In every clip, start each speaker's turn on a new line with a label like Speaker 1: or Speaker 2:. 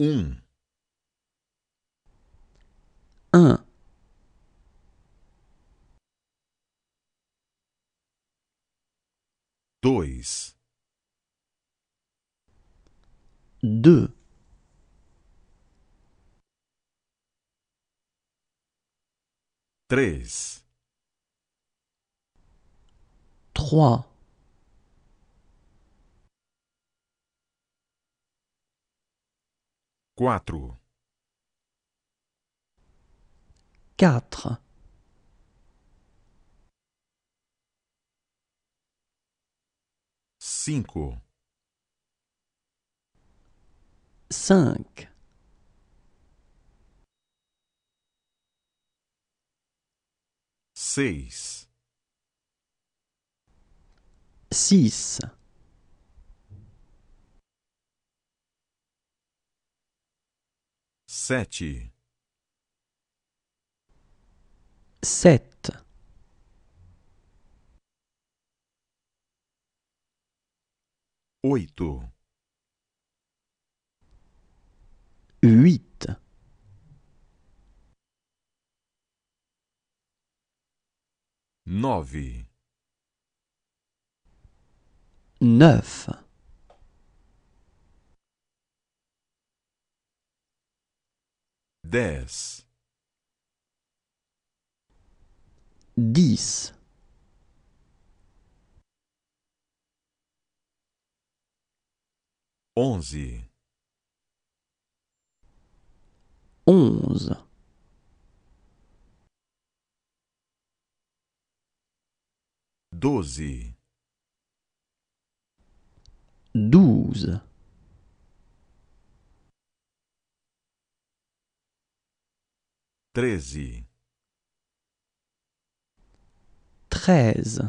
Speaker 1: um,
Speaker 2: un,
Speaker 1: dois,
Speaker 2: deux,
Speaker 1: três,
Speaker 2: trois,
Speaker 1: quatro,
Speaker 2: quatre,
Speaker 1: cinco,
Speaker 2: cinq,
Speaker 1: seis,
Speaker 2: six,
Speaker 1: sete,
Speaker 2: sept,
Speaker 1: oito,
Speaker 2: huit,
Speaker 1: nove,
Speaker 2: neuf,
Speaker 1: dez,
Speaker 2: dix,
Speaker 1: onze,
Speaker 2: onze,
Speaker 1: doze,
Speaker 2: douze,
Speaker 1: treze,
Speaker 2: treize,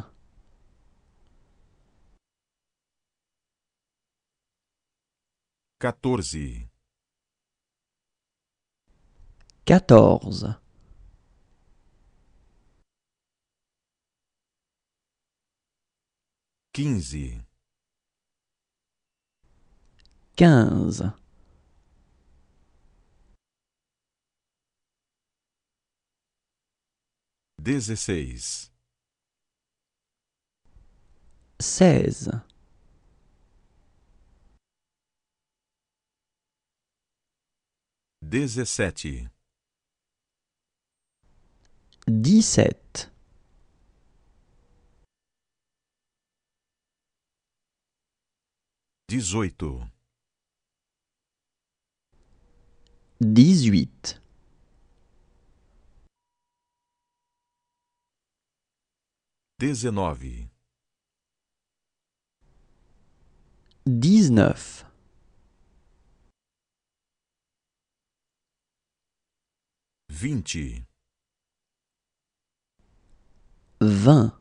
Speaker 1: quatorze,
Speaker 2: quatorze,
Speaker 1: quinze,
Speaker 2: quinze,
Speaker 1: dezesseis,
Speaker 2: seize,
Speaker 1: dezessete,
Speaker 2: dix-sept,
Speaker 1: dezoito,
Speaker 2: dix-huit,
Speaker 1: dezenove,
Speaker 2: dix-neuf,
Speaker 1: vinte,
Speaker 2: vingt,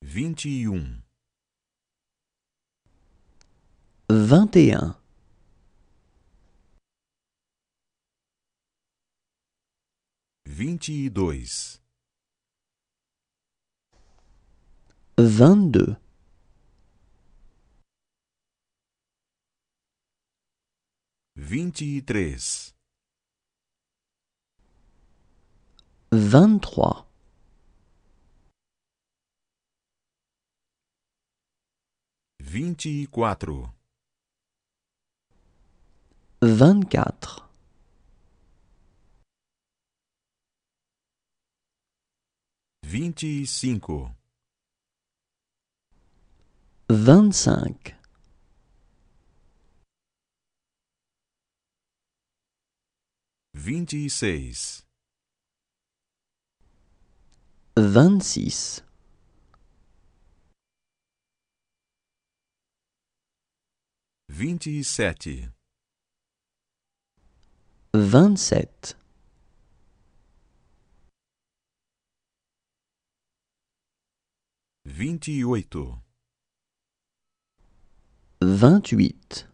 Speaker 1: vinte e um,
Speaker 2: vingt et un,
Speaker 1: vinte e 25
Speaker 2: 25
Speaker 1: 26 26 27
Speaker 2: 27
Speaker 1: Vinte e
Speaker 2: oito.
Speaker 1: vinte e
Speaker 2: nove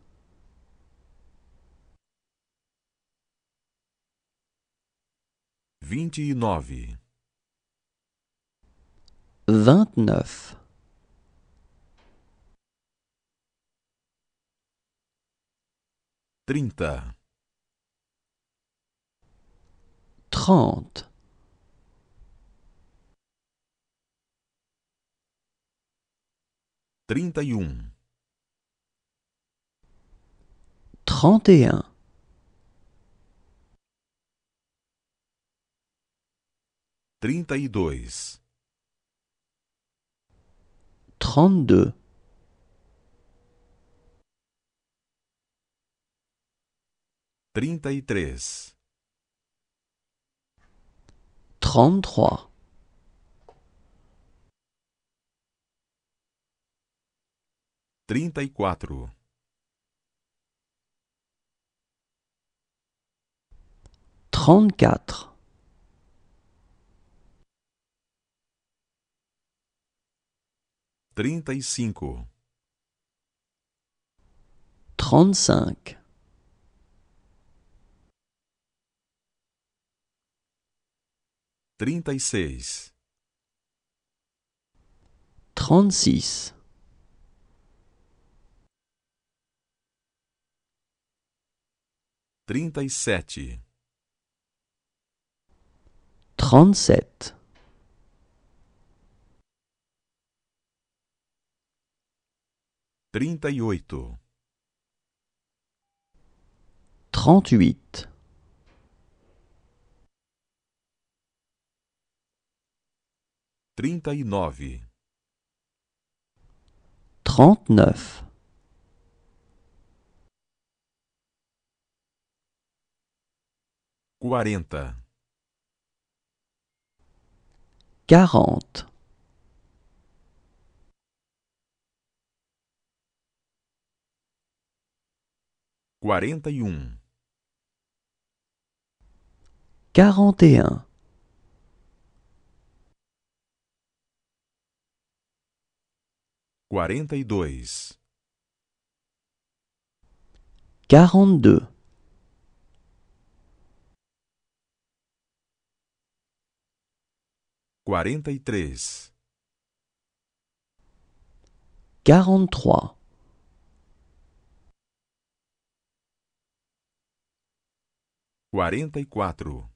Speaker 1: Vinte e nove.
Speaker 2: Vingt-neuf.
Speaker 1: Trinta.
Speaker 2: Trente.
Speaker 1: Trinta e um,
Speaker 2: trente et un,
Speaker 1: trinta e dois,
Speaker 2: trente-deux,
Speaker 1: trinta e três,
Speaker 2: trente-trois,
Speaker 1: trinta e quatro,
Speaker 2: trente-quatre,
Speaker 1: trinta e cinco,
Speaker 2: trente-cinq,
Speaker 1: trinta e seis,
Speaker 2: trente-six,
Speaker 1: trinta e sete,
Speaker 2: trente-sept,
Speaker 1: trinta e oito,
Speaker 2: trente-huit,
Speaker 1: trinta e nove,
Speaker 2: trente-neuf,
Speaker 1: quarenta,
Speaker 2: quarante,
Speaker 1: quarenta e um, quarenta e
Speaker 2: um,
Speaker 1: quarenta e
Speaker 2: dois,
Speaker 1: quarenta e dois.
Speaker 2: 43
Speaker 1: 43 44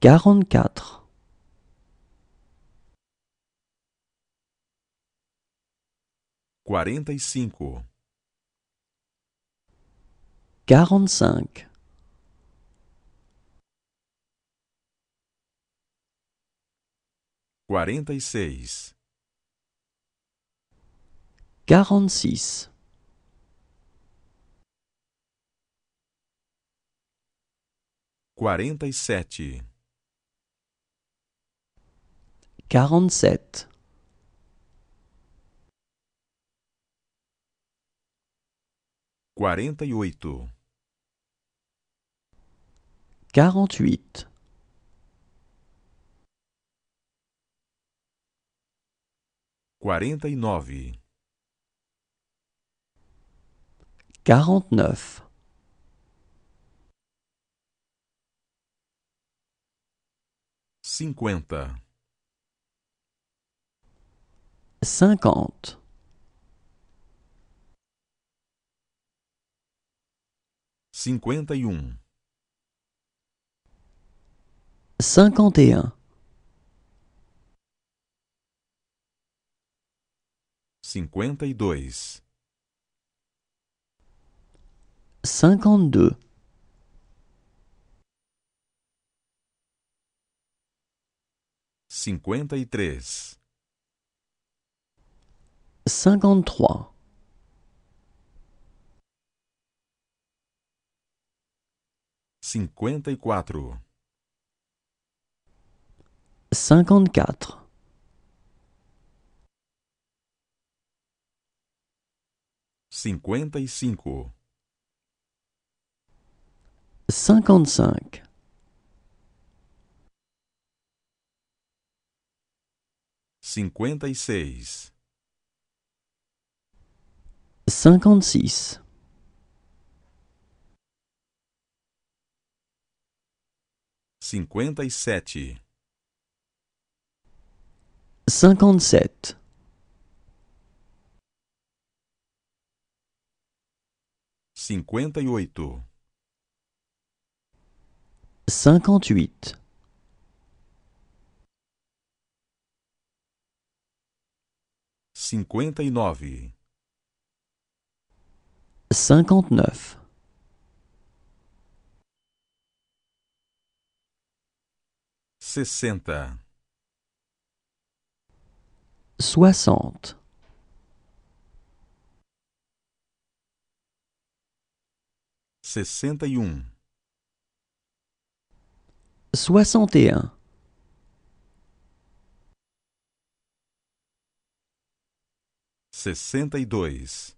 Speaker 1: 44
Speaker 2: 45
Speaker 1: 45 e seis,
Speaker 2: quarante-six,
Speaker 1: quarenta e sete,
Speaker 2: quarante-sept,
Speaker 1: quarenta e oito,
Speaker 2: quarante-huit,
Speaker 1: quarenta e nove,
Speaker 2: quarante-neuf,
Speaker 1: cinquenta,
Speaker 2: cinquante,
Speaker 1: cinquenta e
Speaker 2: un,
Speaker 1: cinquenta e dois, 55 55 56
Speaker 2: 56
Speaker 1: cinquenta e sete cinquenta e
Speaker 2: sete.
Speaker 1: 58 58 59
Speaker 2: 59
Speaker 1: sessenta,
Speaker 2: soixante.
Speaker 1: Sessenta e um,
Speaker 2: soixante et un,
Speaker 1: sessenta e dois,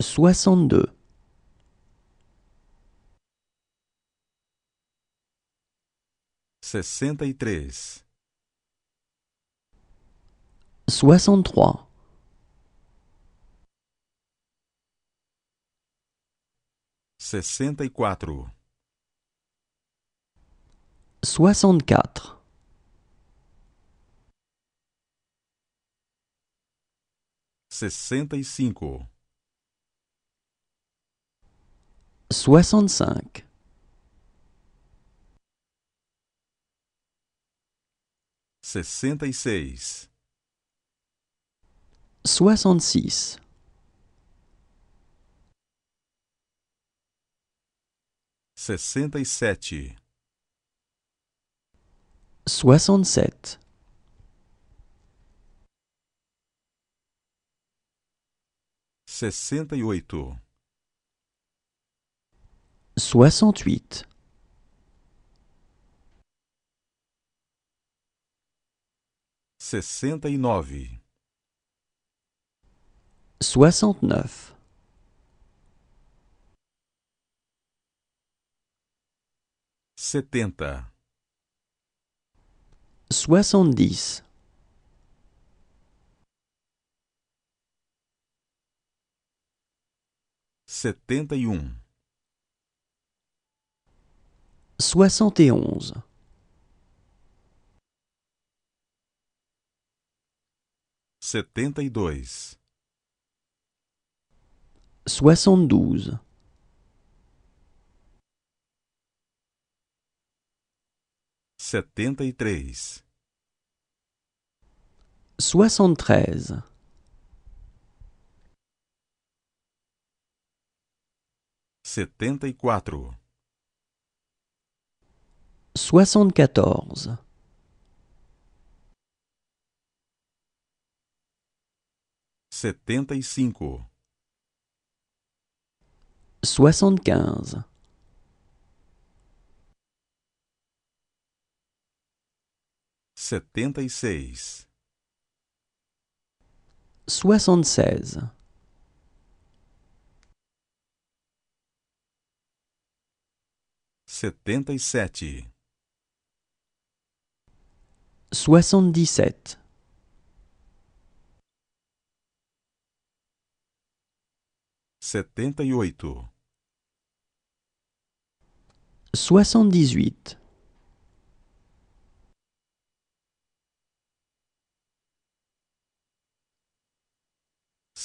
Speaker 2: soixante-deux,
Speaker 1: sessenta e três,
Speaker 2: soixante-trois,
Speaker 1: sessenta e quatro,
Speaker 2: soixante-quatre,
Speaker 1: sessenta e cinco,
Speaker 2: soixante-cinq,
Speaker 1: sessenta e seis,
Speaker 2: soixante-six,
Speaker 1: sessenta e sete,
Speaker 2: soixante-sept,
Speaker 1: sessenta e oito,
Speaker 2: soixante-huit,
Speaker 1: sessenta e nove,
Speaker 2: soixante-neuf,
Speaker 1: setenta,
Speaker 2: soixante-dix,
Speaker 1: setenta e um,
Speaker 2: soixante et onze,
Speaker 1: setenta e dois,
Speaker 2: soixante-douze,
Speaker 1: setenta e três,
Speaker 2: soixante-treize,
Speaker 1: setenta e 76 76 77
Speaker 2: 77
Speaker 1: 78 78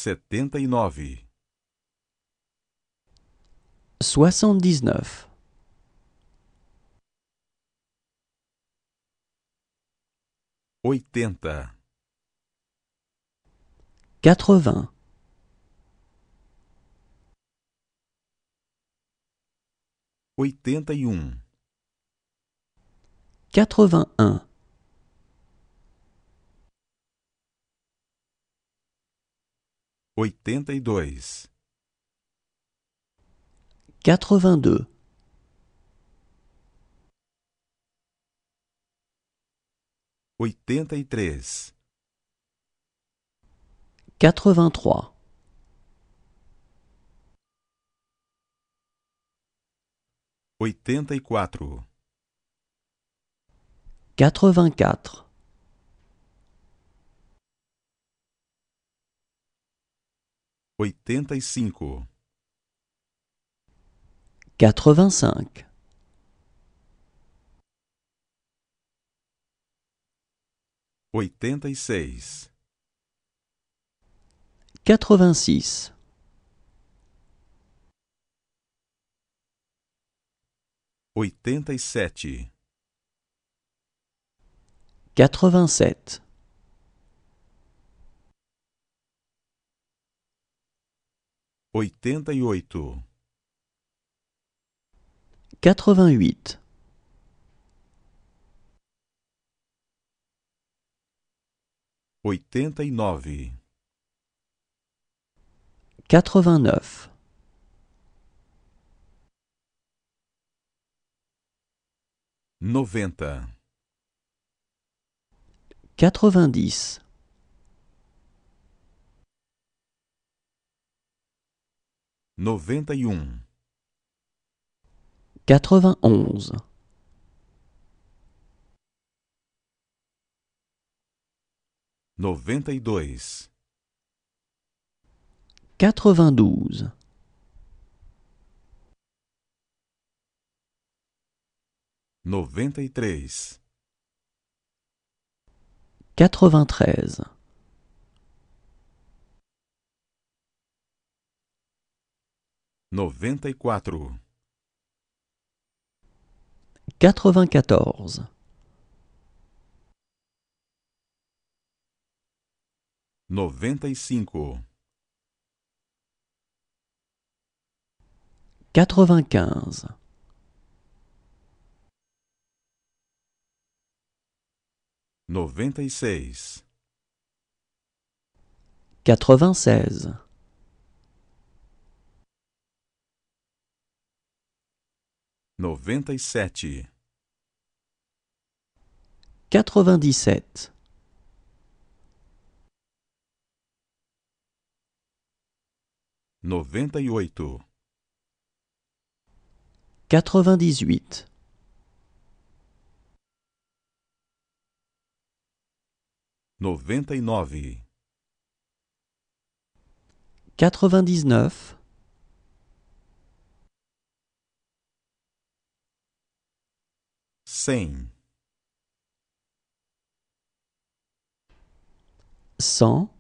Speaker 1: 79
Speaker 2: 79
Speaker 1: oitenta,
Speaker 2: quatre-vingts,
Speaker 1: oitenta e um,
Speaker 2: quatre-vingt-un.
Speaker 1: Oitenta e dois,
Speaker 2: quatre-vingt-deux,
Speaker 1: oitenta e 85
Speaker 2: 85
Speaker 1: 86 86 87
Speaker 2: 87
Speaker 1: oitenta e cinco,
Speaker 2: quatre-vingt-cinq,
Speaker 1: oitenta e 91 91 92
Speaker 2: 92
Speaker 1: 93 93 94
Speaker 2: 94
Speaker 1: noventa e cinco,
Speaker 2: quatre-vingt-quinze,
Speaker 1: noventa e seis,
Speaker 2: quatre-vingt-seize.
Speaker 1: 97
Speaker 2: 97
Speaker 1: 98 98 99
Speaker 2: 99
Speaker 1: cent.
Speaker 2: Cent.